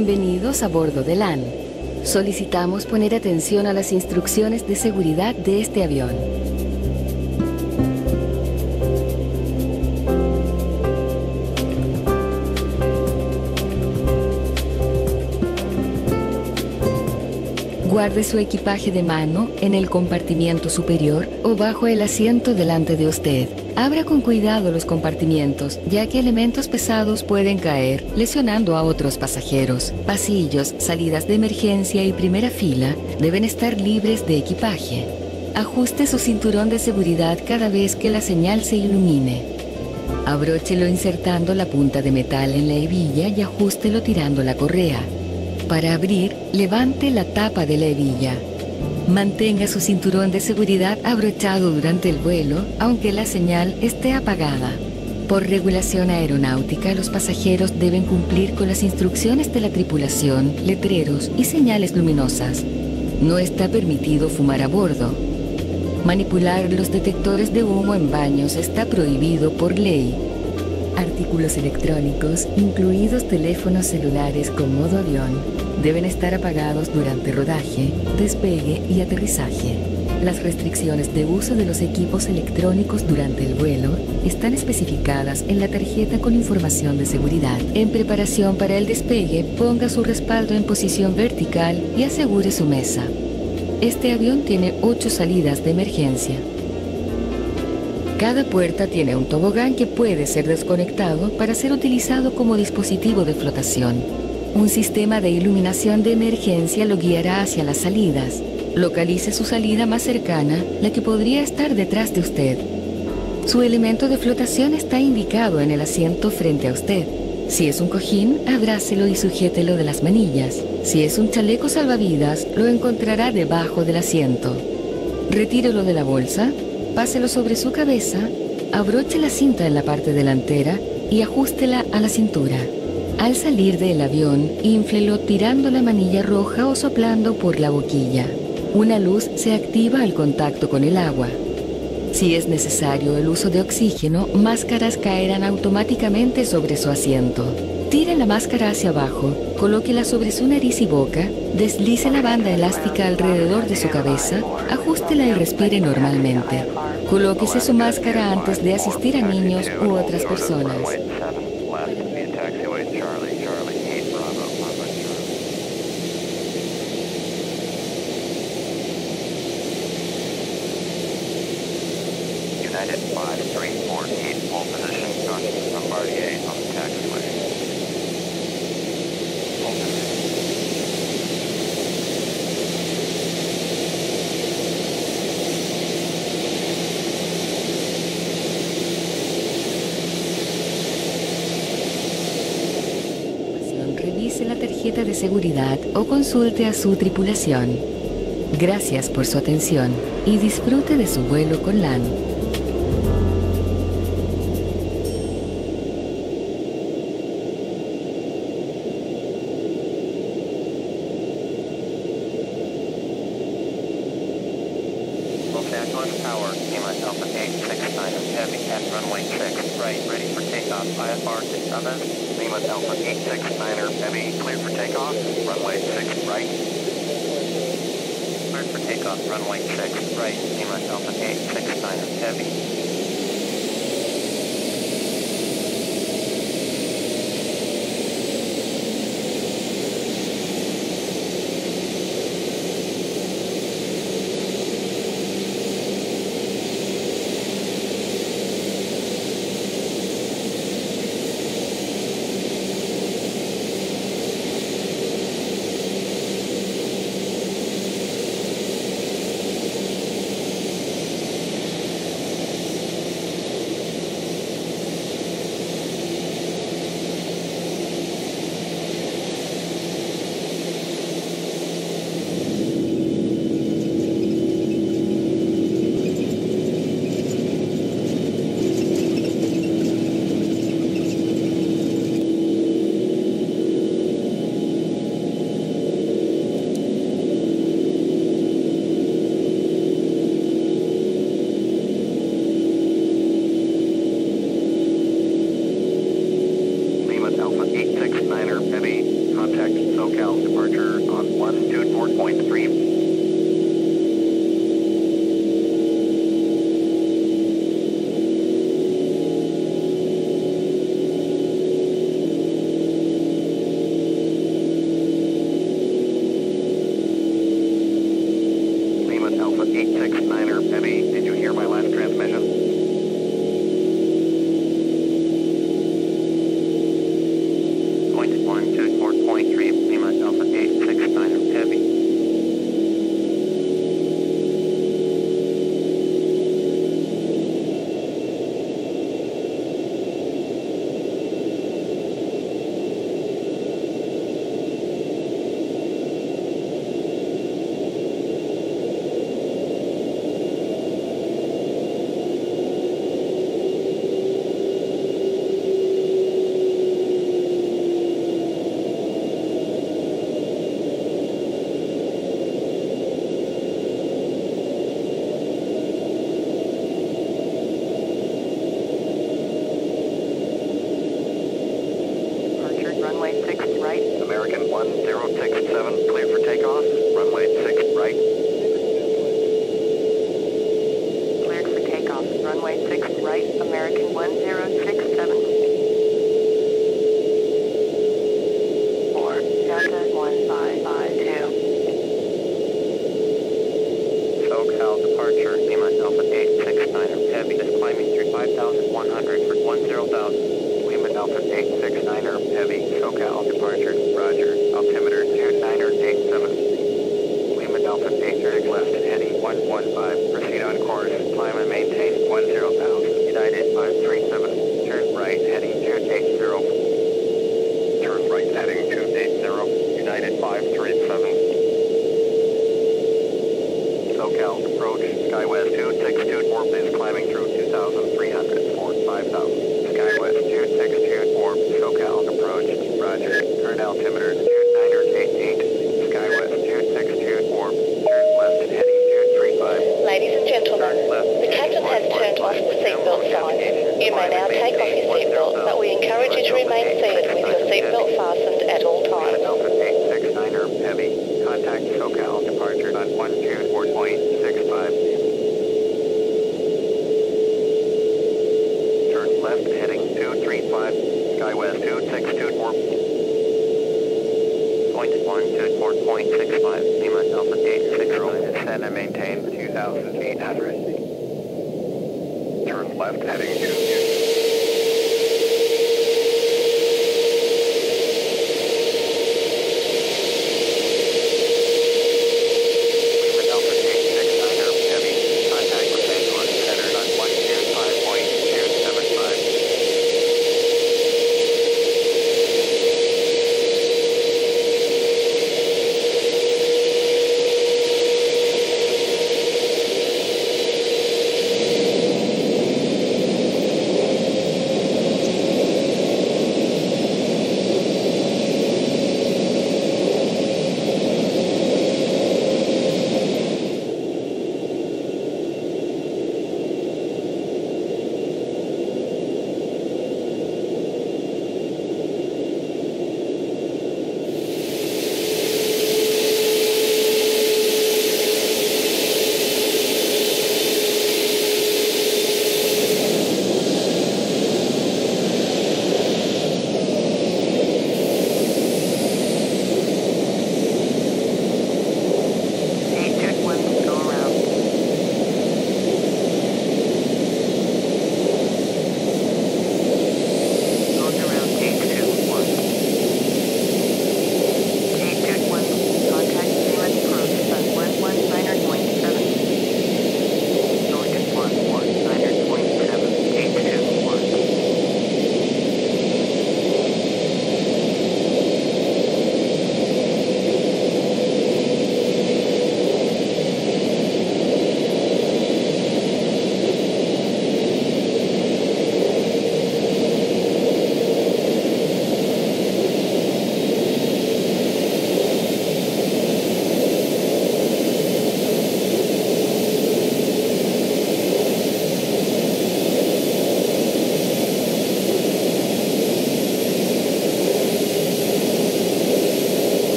Bienvenidos a bordo de LAN. Solicitamos poner atención a las instrucciones de seguridad de este avión. Guarde su equipaje de mano en el compartimiento superior o bajo el asiento delante de usted. Abra con cuidado los compartimientos, ya que elementos pesados pueden caer, lesionando a otros pasajeros. Pasillos, salidas de emergencia y primera fila deben estar libres de equipaje. Ajuste su cinturón de seguridad cada vez que la señal se ilumine. Abróchelo insertando la punta de metal en la hebilla y ajústelo tirando la correa. Para abrir, levante la tapa de la hebilla. Mantenga su cinturón de seguridad abrochado durante el vuelo, aunque la señal esté apagada. Por regulación aeronáutica, los pasajeros deben cumplir con las instrucciones de la tripulación, letreros y señales luminosas. No está permitido fumar a bordo. Manipular los detectores de humo en baños está prohibido por ley. Artículos electrónicos, incluidos teléfonos celulares con modo avión, deben estar apagados durante rodaje, despegue y aterrizaje. Las restricciones de uso de los equipos electrónicos durante el vuelo están especificadas en la tarjeta con información de seguridad. En preparación para el despegue, ponga su respaldo en posición vertical y asegure su mesa. Este avión tiene ocho salidas de emergencia. Cada puerta tiene un tobogán que puede ser desconectado para ser utilizado como dispositivo de flotación. Un sistema de iluminación de emergencia lo guiará hacia las salidas. Localice su salida más cercana, la que podría estar detrás de usted. Su elemento de flotación está indicado en el asiento frente a usted. Si es un cojín, abrácelo y sujételo de las manillas. Si es un chaleco salvavidas, lo encontrará debajo del asiento. Retírelo de la bolsa Páselo sobre su cabeza, abroche la cinta en la parte delantera y ajústela a la cintura. Al salir del avión, inflelo tirando la manilla roja o soplando por la boquilla. Una luz se activa al contacto con el agua. Si es necesario el uso de oxígeno, máscaras caerán automáticamente sobre su asiento. Tire la máscara hacia abajo, colóquela sobre su nariz y boca, deslice la banda elástica alrededor de su cabeza, ajústela y respire normalmente. Colóquese su máscara antes de asistir a niños u otras personas. Tarjeta de seguridad o consulte a su tripulación. Gracias por su atención y disfrute de su vuelo con LAN. Takeoff, runway 6, right, Lima Alpha 869 Heavy. SoCal departure on 124.3. 1067, clear for takeoff, runway 6 right. Cleared for takeoff, runway 6 right, American 106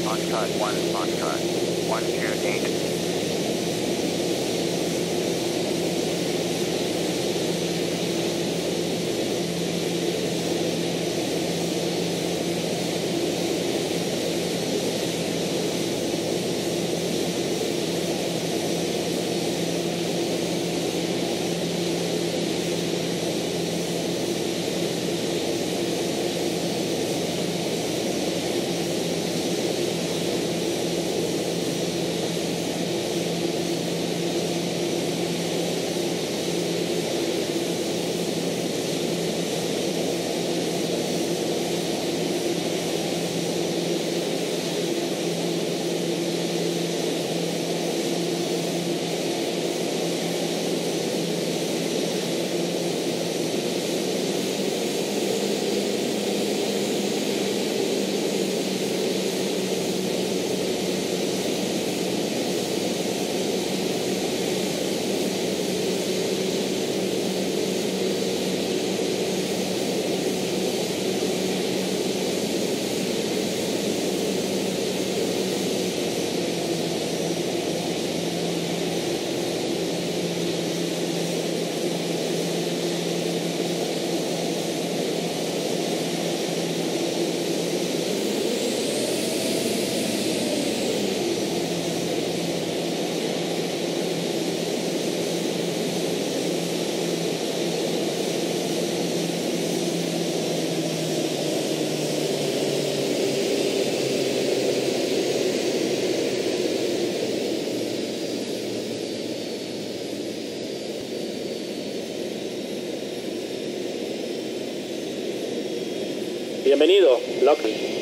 Foxtrot, Foxtrot 1, Foxtrot 128. Bienvenido, Locke.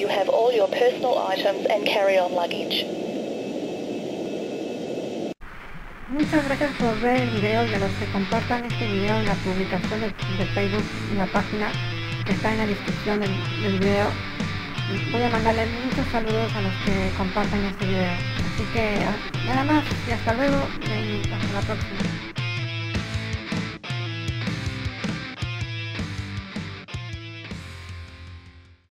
You have all your personal items and carry-on luggage. Muchas gracias por ver el video y los que compartan este video en la publicación de, Facebook en la página que está en la descripción del, del video. Voy a mandarles muchos saludos a los que compartan este video. Así que ah, nada más y hasta luego y hasta la próxima.